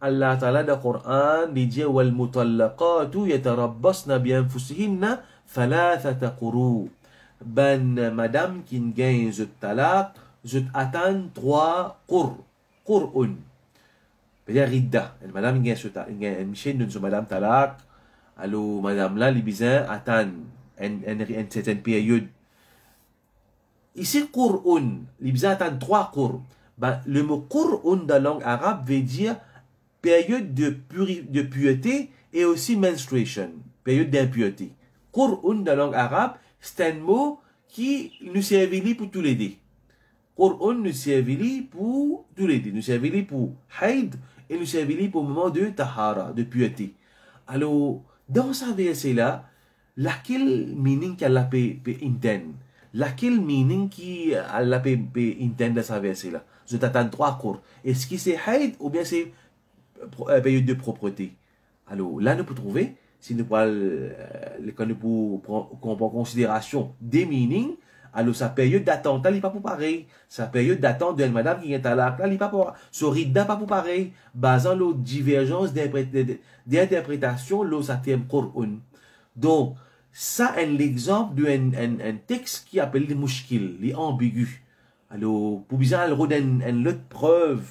Allah Ta'ala dans le Coran, il dit wal mutallaqatu yatarabbasna bi anfusihinna thalathata quru. Ben madame qui gagne zut talaq, zut atteint trois qur, qur'un. Gagne zut talaq, gagne michel d'une madame talaq, alors madame là, les bisins attendent une, une, une certaine période. Ici, qur'un, bisins attendent trois qur. Ben, le mot qur'un dans la langue arabe veut dire période de, puri, de pureté et aussi menstruation, période d'impureté. Qur'un dans la langue arabe, c'est un mot qui nous servit pour tous les deux. Qur'an nous servit pour tous les deux. Nous servit pour haid et nous servit pour le moment de tahara, de pureté. Alors, dans ce verset-là, laquelle meaning qu'elle a peut intendre? Laquelle meaning elle a peut intendre dans ce verset-là? Je t'attends trois cours. Est-ce que c'est haid ou bien c'est période de propreté? Alors, là, nous pouvons trouver si nous pouvons prendre en considération des meanings, alors sa période d'attente, elle n'est pas pour pareil. Sa période d'attente d'une madame qui est à l'arc, elle n'est pas pour Son rida pas pour pareil. Basant la divergence d'interprétation, là, ça terme Qur'an. Donc, ça est l'exemple d'un un, un texte qui appelle les mouchkil, les ambigus. Alors, pour bien le une, une autre preuve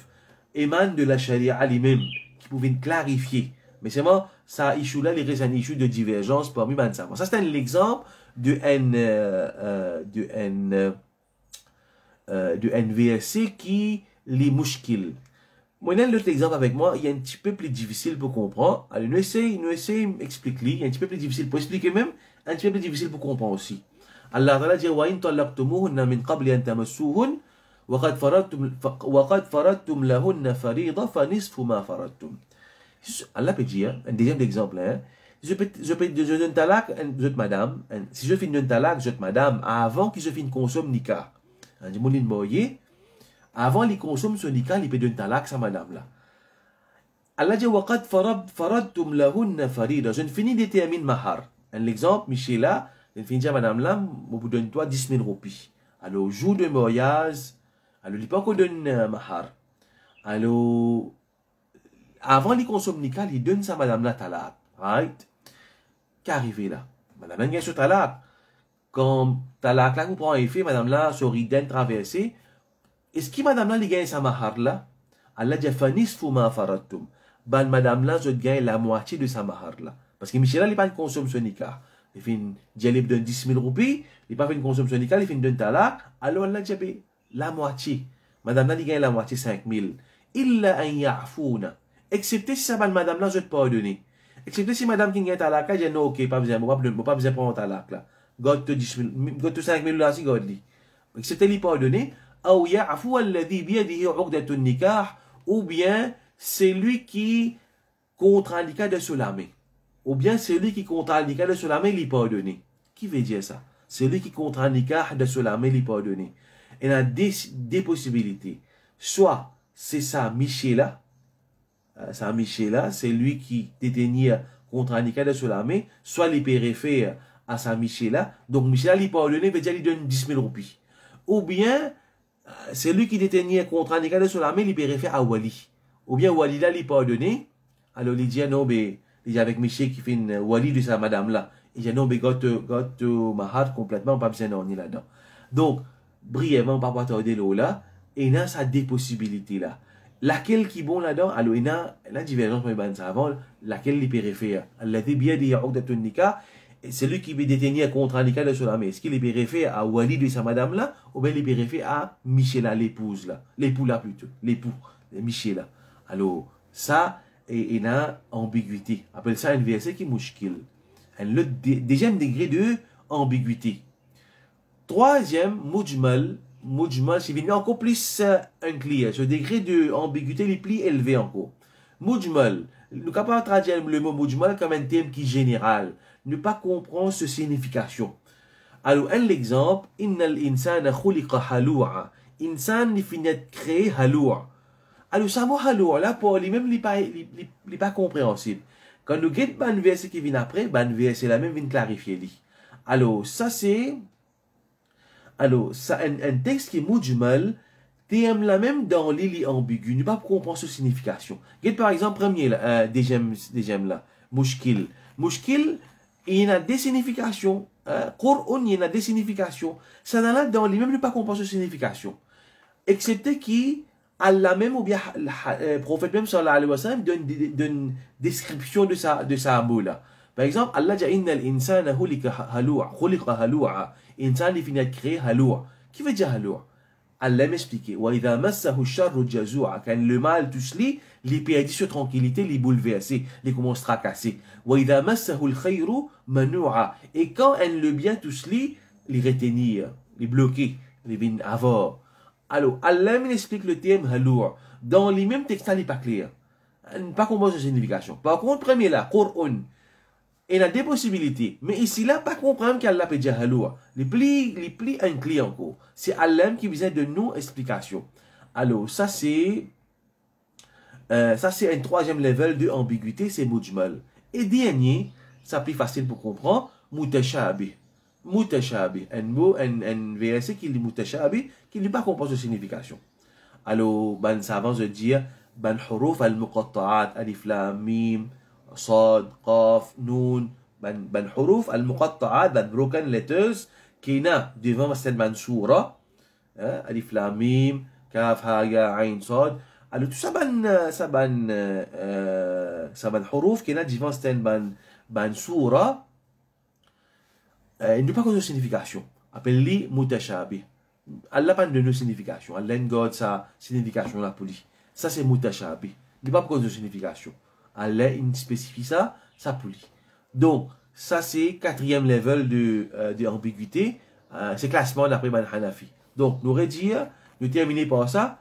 émane de la charia lui-même, qui pouvait clarifier. Mais c'est moi, ça issue là, les un issue de divergence parmi savants. Ça, c'est un exemple de un, euh, de un, euh, de NVSC qui les mouchkil. Moi, l'autre exemple avec moi, il est un petit peu plus difficile pour comprendre. Allez, nous essayons, nous essayons d'expliquer. Il est un petit peu plus difficile pour expliquer même, un petit peu plus difficile pour comprendre aussi. Allah Ta'ala dit, وَإِن طَلَّقْتُمُوهُنَّ مِنْ قَبْلِ أَن تَمَسُّوهُنَّ وَقَدْ فَرَدْتُمْ, وقد فرضتم لهن فريضة فنصف ما فرضتم. Allah peut dire, un deuxième exemple, hein, je peux, je peux, je donne talak, je madame. Si je finis un talak, je madame. Avant que je finisse consomme nika. Hein, je mon moye. Avant les consomme son nika, il peut donner talak sa madame là. Allah dit waqad farad faradtum lahunna farida. Je ne finis détermine mahar. Un exemple, Michela, je finis madame là, je vous donne toi 10 000 roupies. Alors, jour de mariage, alors, il pas qu'on donne euh, mahar. Alors, avant les consomme nika, il donne sa madame là talak. Right? Qu'arrivé là? Madame Nga sur talak. Quand talak là, vous prend effet, madame là, sur Riden traversé, est-ce que madame là, il gagne sa mahar là? Allah dit, fanis fuma faratum. Ben, madame là, je gagne la moitié de sa mahar là. Parce que Michel là, il pas une consommation nikah. Il fait une dialib de 10 000 roupies, il pas fait une consommation nikah, il fait une talak, alors Allah dit, la moitié. Madame là, il gagne la moitié 5 000. Illa an ya'founa. Excepté si ça madame là, je te pardonner. Excepté si madame qui est à la cage, non, ok, pas besoin, pas, pas besoin prendre à la. God te 10 000, God te 5 000 là, si God dit. Excepté lui pardonner, ou ya'afu alladhi biyadihi uqdatun nikah, ou bien c'est lui qui contre-indique de Solamé. Ou bien c'est lui qui contre-indique de Solamé, il pardonner. Qui veut dire ça? C'est lui qui contre-indique de Solamé, il pardonner. Il y a des, des possibilités. Soit c'est ça, Michel euh, Saint Michel c'est lui qui détenait contre Anika de Solamé, soit les périphères à Saint Michel donc Michel il pardonné, veut dire il donne 10 000 roupies. Ou bien, euh, c'est lui qui détenait contre Anika de Solamé, il périphère à Wali. Ou bien Wali là, il pardonné, alors il dit non, mais il dit avec Michel qui fait une Wali de sa madame là. Il dit non, mais got, got mahad complètement, pas besoin d'en là-dedans. Donc, brièvement, pas tarder là, et a sa des possibilités là laquelle qui bon là-dedans? Alors il y a la divergence mais ben avant. Laquelle périphères alladhi bi yadihi uqdatun nikah. C'est lui qui veut détenir contre un de Solamé est-ce qu'il est périphère à Walid de sa madame là ou bien il est périphère à Michela l'épouse là? L'époux là plutôt. L'époux Michela. Alors ça il y a ambiguïté. Appelle ça un verset qui mouchkil le deuxième degré de ambiguïté. Troisième mujmal Mujmal, c'est venu encore plus euh, unclear. Ce degré d'ambiguïté est plus élevé encore. Mujmal, nous pouvons traduire le mot mujmal comme un thème qui est général. Ne pas comprendre sa signification. Alors, un exemple, innal insana khuliqa halua. Insan n'est fini de créer halua. Alors, ça mot halua, là, pour lui-même, il n'est pas, compréhensible. Quand nous guettons ban verset qui vient après, ban verset la même vient clarifier. Alors, ça c'est alors, ça, un, texte qui est mujmal, t'aimes la même dans l'île ambigu, ne pas comprendre sa signification. Regarde par exemple, premier, euh, deuxième, deuxième là, mushkil. Mushkil, il y a des significations. Euh, il y a des significations. Ça n'a là dans lui même ne pas comprendre sa signification. Excepté qui, Allah même, ou bien le euh, prophète même, sallallahu alayhi wa sallam, donne, une description de sa, de sa mot là. Par exemple, Allah dit, inna l'insana hulika halua. Insan est fini de créer. Qui veut dire halua? Allah sharru jazua. Quand le mal touche lui, il perd sur tranquillité, il bouleversé, il commence à tracasser. Et quand le bien touche lui, il retenir, il bloquer, il vient avoir. Alors, Allah m'explique le terme halua. Dans les mêmes textes, il n'est pas clair. Pas comprendre sa signification. Par contre, premier là, Qur'an il y a des possibilités. Mais ici, là, pas comprendre qu'Allah peut dire halloua. Les plis, les plis inclus encore. C'est Allah qui vient de nous explications. Alors, ça c'est, euh, ça c'est un troisième level de ambiguïté, c'est mujmal. Et dernier, ça plus facile pour comprendre, mutashabi. Mutashabi. Un mot, un, un verset qui est mutashabi, qui n'est pas comprendre sa signification. Alors, ben, ça avance de dire, ben, huruf al-muqatta'at, alif lam mim, صاد قاف نون من حروف المقطعات من broken letters كاينة devant مثلا منشورة ألف لام ميم كاف هايا عين صاد ألو تو سبن سبن سبن حروف كاينة devant ستان منشورة ne pas connaître signification appelle-les mutashabih Allah pas donné signification Allah God sa signification là pour lui ça c'est mutashabih ne pas connaître signification Il spécifie ça, ça poulie. Donc, ça, c'est quatrième level de, euh, de ambiguïté. Euh, c'est classement d'après Hanafi. Donc, nous dire, nous terminer par ça.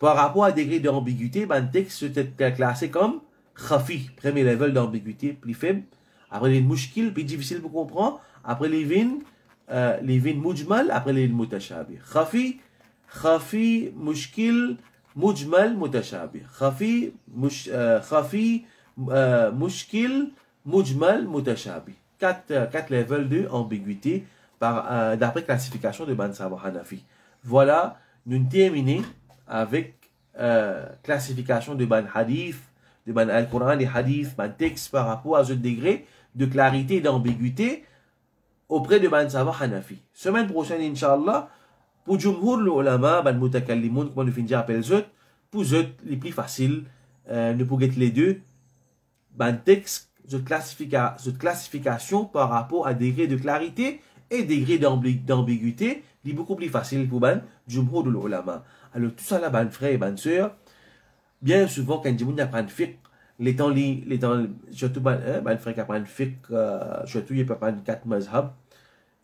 Par rapport à degré d'ambiguïté, le texte était classé comme khafi, premier level d'ambiguïté, plus faible. Après les mouchkil, plus difficile pour comprendre. Après les vins, euh, les vins mujmal, après les mutashabi. Khafi, khafi, mushkil, euh, khafi, euh, mushkil, mujmal, mutashabi. Quatre, euh, quatre levels d'ambiguïté euh, d'après classification de Ban Hanafi. Voilà, nous terminons avec euh, classification de Ban Hadith, de Ban Al-Quran, les Hadith, Ban texte par rapport à ce degré de clarité et d'ambiguïté auprès de Ban Hanafi. Semaine prochaine, Inch'Allah, pour Jumhur l'ulama, Ban Mutakallimun, comment nous finissons appelle zot, pour zot, les plus faciles, euh, nous pouvons les deux, Ban texte, cette classification par rapport à degré de clarité et degré d'ambiguïté, est beaucoup plus facile pour ban jumhur de l'ulama. Alors tout ça là, ban frère et ban sœur, bien souvent quand on apprend fiqh, les temps les temps surtout ban hein, ban frère qui apprend fiqh, euh, surtout il peut apprendre quatre mazhab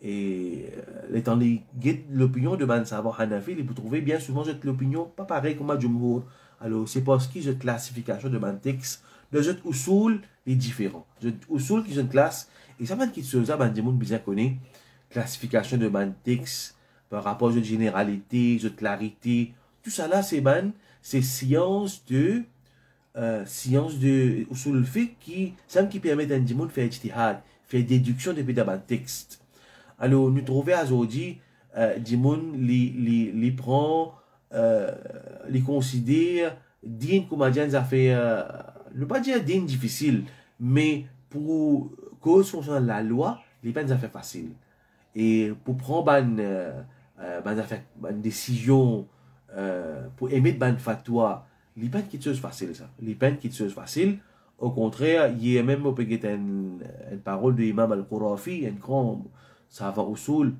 et euh, temps les guide l'opinion de ban savant Hanafi, il peut trouver bien souvent cette l'opinion pas pareil comme jumhur. Alors c'est parce que cette classification de ban texte de cette usul est différent. Cette usul qui est une classe et ça qui se ça ban bien connaît classification de texte par rapport aux généralités, aux clarité. Tout ça là, c'est ban, c'est science de, euh, science de, fait qui, ça qui permet à un de faire ijtihad, faire déduction depuis d'un. Alors, nous trouvons aujourd'hui, euh, Dimoun li, li, li prend, euh, les considère digne comme un fait, euh, ne pas dire digne difficile, mais pour cause concernant la loi, les peines affaires faciles. Et pour prendre une, euh, décision, pour émettre une fatwa, les peines qui sont faciles, ça. Les peines qui sont faciles. Au contraire, il y a même une, une parole de l'imam al-Qurafi, un grand au soul.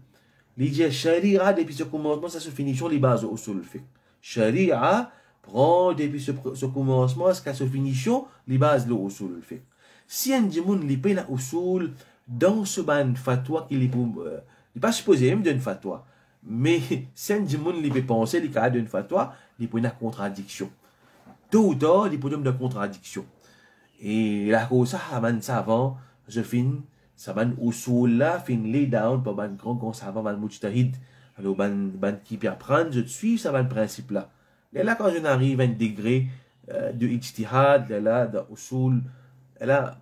Il dit Sharia, depuis ce commencement, ça se finit sur les bases au soul. Sharia prend depuis ce, ce commencement, jusqu'à se finit sur les bases au soul. Si un dimoun li paye la usul, dans ce ban fatwa qu'il est euh, il pas supposé même d'une fatwa mais (laughs) si un monde peut penser il cas d'une fatwa il peut une contradiction tôt ou tard il peut une contradiction et la cause ça savant je fin ça ban usul fin lay down pour ban grand grand savant ban mujtahid alors ban ban qui peut apprendre je suis ça ban principe là et là quand je n'arrive à un degré euh, de ijtihad là de usul là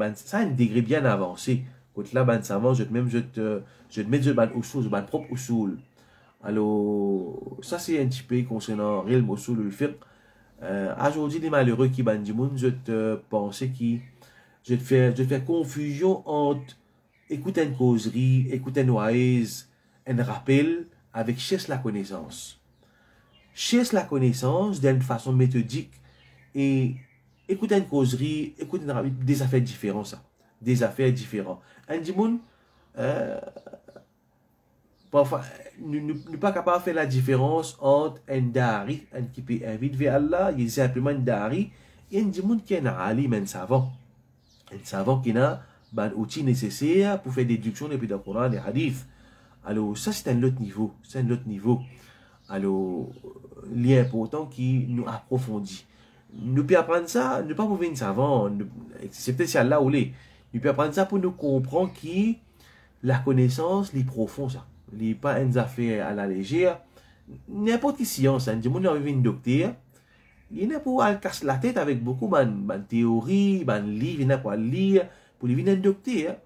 ben, ça un degré bien avancé. Quand là, ben, savant, je même, je te, je te mets de ban usul, ban propre usul. Alors, ça, c'est un petit peu concernant réel usul le fiqh. Euh, aujourd'hui, les malheureux qui ban je te pensais qui, je te fais, je te fais confusion entre écouter une causerie, écouter une oise, un rappel avec cherche la connaissance. Cherche la connaissance d'une façon méthodique et écoutez une causerie, écoutez des affaires différentes, ça. Des affaires différentes. Un dimoun, euh, parfois, ne pas capable de faire la différence entre un dari, un qui peut inviter vers Allah, il est simplement un dari, et un qui est un alim, un savant. Un savant qui a un outil nécessaire pour faire déduction depuis le Coran et Hadith. Alors, ça, c'est un autre niveau. C'est un autre niveau. Alors, lien important qui nous approfondit nous pouvons apprendre ça, ne pas une savant, c'est peut-être là où les. Nous pouvons apprendre ça pour nous comprendre que la connaissance, est profonde, ça. n'est pas une affaire à la légère. N'importe quelle science, hein, du monde a une docteur, il n'a pas casser la tête avec beaucoup de théories, de livres, il pas lire pour devenir un docteur.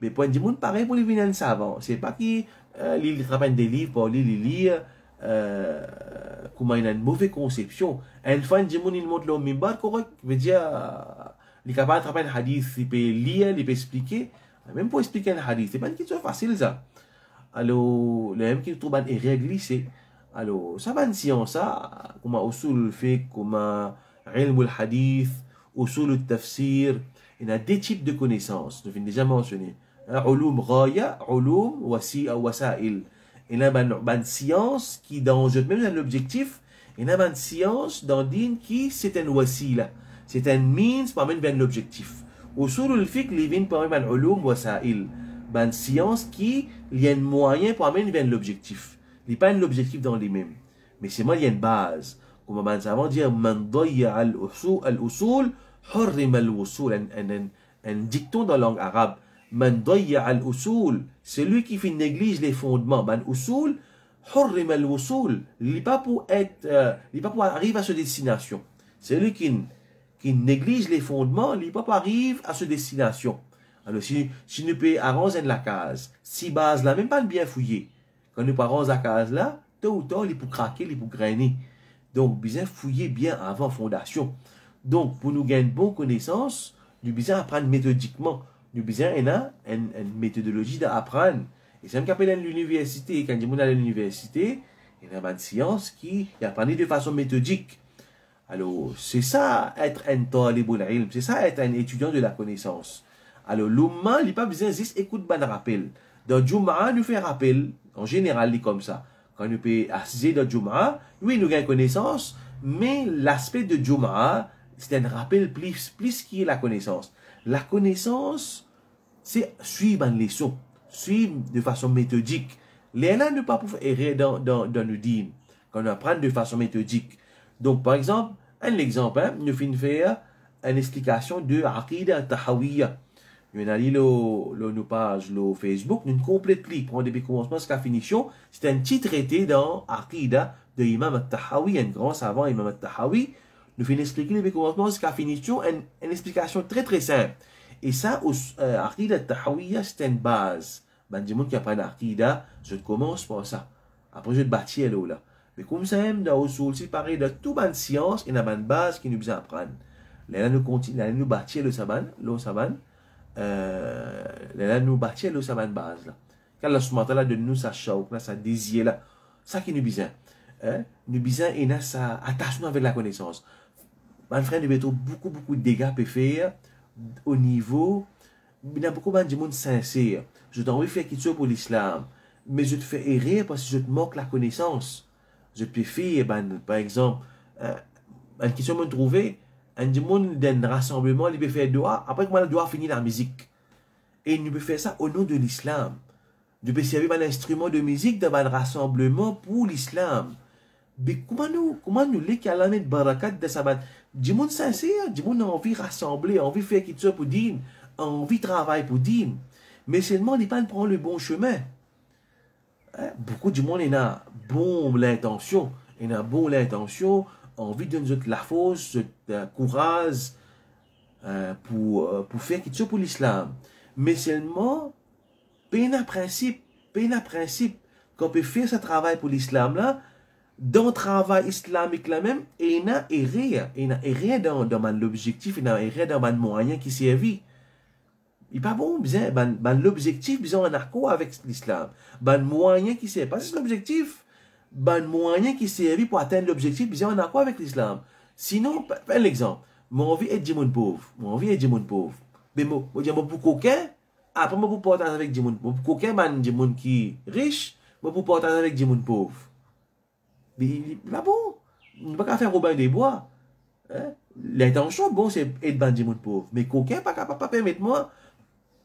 Mais pour un monde pareil pour devenir un savant. C'est pas qu'il euh, des livres pour lire, lire, euh, comment il a une mauvaise conception. Un fois, il montre le mimbar correct, veut dire, il est capable d'attraper un hadith, il peut lire, il peut expliquer. Même pour expliquer un hadith, c'est pas une question facile ça. Alors, le même qui trouve un règle c'est, Alo, saban siyon sa, kouman usul fik, kouman ilm ou l'hadif, usul ou tafsir, il y a des types de connaissances, je viens déjà mentionner. Ulum ghaya, ulum wasi'a wasa'il. Il y a une science qui, dans même un objectif, il y a une science dans din qui, c'est un wasila. C'est un means pour amener vers l'objectif. Usul ou l'fik, il vient pour amener ulum wasa'il. Une science qui, il y a un moyen pour amener vers l'objectif. Il a pas l'objectif dans les mêmes. Mais c'est moi, il y a une base. Comme un savant dire. Un dicton dans la langue arabe. Celui qui néglige les fondements. Il n'est pas pour être, euh, il n'est pas pour arriver à sa destination. Celui qui, qui néglige les fondements, il n'est pas pour arriver à sa destination. Alors, si, si nous pouvons arranger la case, si base là, même pas bien fouiller, quand nous arranger la case là, tôt ou tard, il peut craquer, il peut grainer. Donc, bien fouiller bien avant fondation. Donc, pour nous gagner une bonne connaissance, nous besoin apprendre méthodiquement. Nous besoin une, une, une méthodologie d'apprendre. Et c'est même à l'université. Quand je suis à l'université, il y a une science qui apprend de façon méthodique. Alors, c'est ça être un talibul c'est ça être un étudiant de la connaissance. Alors, l'umma, il n'y a pas besoin juste écoute ban rappel. Dans Jum'a, nous fait rappel, en général, il comme ça. Quand nous peut assister dans Jum'a, oui, nous gagnons connaissance, mais l'aspect de Jum'a, c'est un rappel plus, plus qui est la connaissance. La connaissance, c'est suivre une leçon, suivre de façon méthodique. Les ne pas pouvoir errer dans, dans, dans nos dîmes, quand on apprend de façon méthodique. Donc, par exemple, un exemple, hein, nous finissons faire une explication de Aqidah Tahawiyya. Nous avons le, le, page le Facebook, nous complète li, pour depuis commencement jusqu'à finition. C'est un petit traité dans Aqidah de Imam al-Tahawi, un grand savant Imam al-Tahawi. Nous finissons expliquer depuis commencement jusqu'à finition, une, une, explication très très simple. Et ça, euh, Aqidah al-Tahawiyya, c'est une base. Ben, monde qui apprend Aqidah, je commence par ça. Après, je te bâtir là. Mais comme ça, dans Usul, c'est pareil, dans toute bonne science, il y a une base qui nous apprendre. Là, nous continuons, là, nous bâtir le saban, le saban. Euh, là, nous bâtir le saban base, là. Quand Allah subhanahu wa de nous sa chouk, là, sa désir, là. Ça qui nous besoin. Hein? Nous besoin, et sa attachement avec la connaissance. Mon frère, avons beaucoup, beaucoup de dégâts à faire au niveau, il y a beaucoup de monde sincère. Je t'en envie de faire chose pour l'islam. Mais je te fais errer parce que je te manque la connaissance je peux faire, ben, par exemple, euh, une question me trouver, un monde d'un rassemblement, il peut faire doigt, après comment le doigt finit la musique. Et il peut faire ça au nom de l'islam. Je peux servir un instrument de musique dans un rassemblement pour l'islam. Mais comment nous, comment nous, les allons mettre barakat de sa Du monde sincère, du monde a envie de rassembler, envie de faire quelque pour dire, envie de travailler pour dire. Mais seulement, il pas le bon chemin. Hein? Beaucoup de monde a bon l'intention, il a bon l'intention, envie de nous la force, le courage euh, pour, euh, pour faire quelque chose pour l'islam. Mais seulement, peine à principe, peine à principe, qu'on peut faire ce travail pour l'islam là, dans le travail islamique là même, il n'a rien, il n'a rien dans, dans l'objectif, il n'a rien dans le moyen qui servit. Il n'est pas bon, ben, ben l'objectif, bien, en accord avec l'islam. Ben, moyen qui sert. Pas c'est l'objectif. ban moyen qui servi pour atteindre l'objectif, bien en accord avec l'islam. Sinon, par exemple, mon envie est de pauvre, mon envie est de pauvre. Mais moi, je pour coquin, après moi pour porter avec des gens, pour coquin ban des gens qui riche, moi pour porter avec des gens pauvres. Mais là bon, on pas faire Robin des bois. Hein? L'intention bon c'est être ban des gens pauvres, mais coquin pas capable pas permettre moi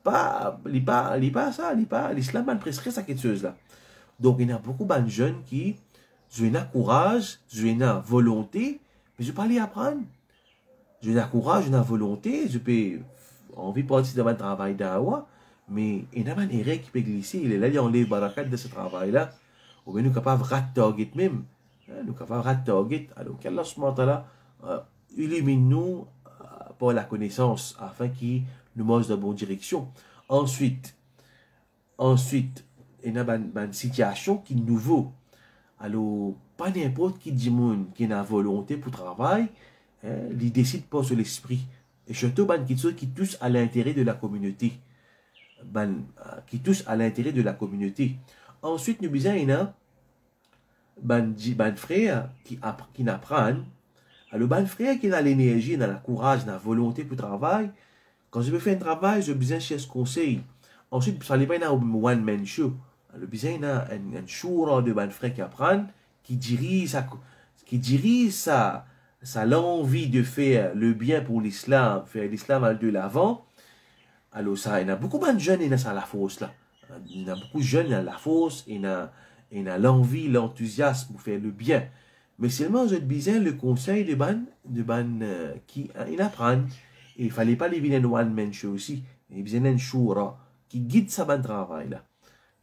pas li pas li pas ça, li pas l'islam ban prescrit ça quelque chose là. Donc, il y a beaucoup de jeunes qui, ont un courage, ont une volonté, mais je peux pas les apprendre. J'ai un courage, j'ai une volonté, je peux, envie de participer dans un travail d'awa, mais il y a une erreur qui peut glisser, il est là, il les barakat de ce travail-là. Ou bien nous sommes capables de rater target même. Hein, nous sommes capables de rater target. Alors, qu'Allah subhanahu euh, illumine-nous euh, pour la connaissance afin qu'il nous montre dans la bonne direction. Ensuite, ensuite, il y a une situation qui est nouveau. Alors, pas n'importe qui dit monde qui a une volonté pour travailler, hein, il décide pas sur l'esprit. Et surtout, ben, qui, qui touche à l'intérêt de la communauté. Ben, qui touche à l'intérêt de la communauté. Ensuite, nous avons un ben, ben frère qui, qui apprend. Alors, ben frère qui a l'énergie, a le courage, a la volonté pour travailler, quand je veux faire un travail, je besoin chercher conseil. Ensuite, ça n'est pas un one-man show. Le besoin d'un un, un de ban frère qui qui dirige, qui dirige sa, sa l'envie de faire le bien pour l'islam, faire l'islam de l'avant, alors ça, il y a beaucoup de jeunes qui sont la fosse là. Il y a beaucoup de jeunes à la fosse, il y a, a l'envie, l'enthousiasme pour faire le bien. Mais seulement, je besoin le conseil de ban, de ban euh, qui euh, il apprend. Il fallait pas les vilains one man show aussi. Il besoin d'un choura qui guide sa ban travail là.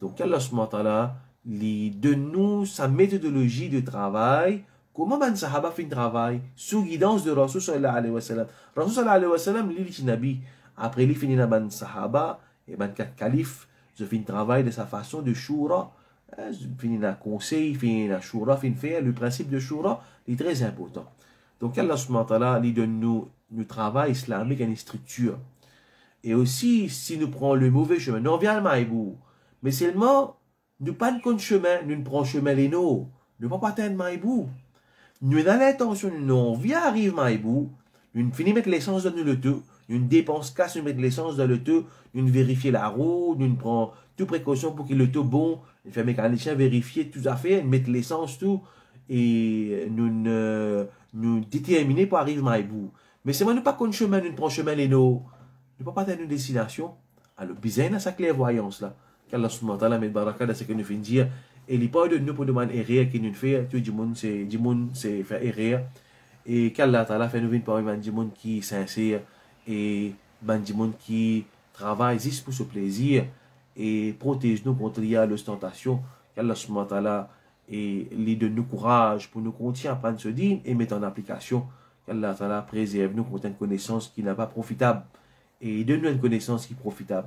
Donc, Allah subhanahu ta'ala, de nous sa méthodologie de travail, comment ban sahaba fait un travail sous guidance de Rasul sallallahu alayhi wa sallam? Rasul sallallahu alayhi wa sallam, lui, il nabi. Après, il finit ban sahaba, et ban quatre califes, je fais un travail de sa façon de choura. Euh, fini un conseil, fini un shura, fini faire le principe de shura est très important. Donc Allah subhanahu wa il donne nous le travail islamique une structure. Et aussi, si nous prenons le mauvais chemin, nous vient le maïbou, mais seulement, nous pas de chemin, nous ne prenons chemin les nous, nous pas atteindre maïbou. Nous avons l'intention, nous vient arrive maïbou, nous finissons mettre l'essence dans le tout, nous dépense casse, nous mettre l'essence dans le tout, nous vérifier la roue, nous prenons toute précaution pour qu'il le tout bon, il fait mécanicien vérifier tout à fait, mettre l'essence, tout, et nous, nous déterminer pour arriver bout. Mais c'est moi, nous pas qu'on chemin, nous prenons chemin les nous, ne pas atteindre une destination. Alors, bizarre à sa clairvoyance là. Qu'Allah subhanahu wa ta'ala met baraka dans ce que nous faisons dire. Et il de nous pour demander erreur qui nous fait, tout le monde c'est, du monde c'est faire erreur. Et qu'Allah ta'ala fait nous venir par un monde qui est sincère et un monde qui travaille juste pour ce plaisir et protège-nous contre l'ostentation. Qu'Allah subhanahu wa ta'ala et lui donne nous courage pour nous continuer à prendre ce digne et mettre en application. Qu'Allah ta'ala préserve nous contre une connaissance qui n'est pas profitable et donne-nous une connaissance qui est profitable.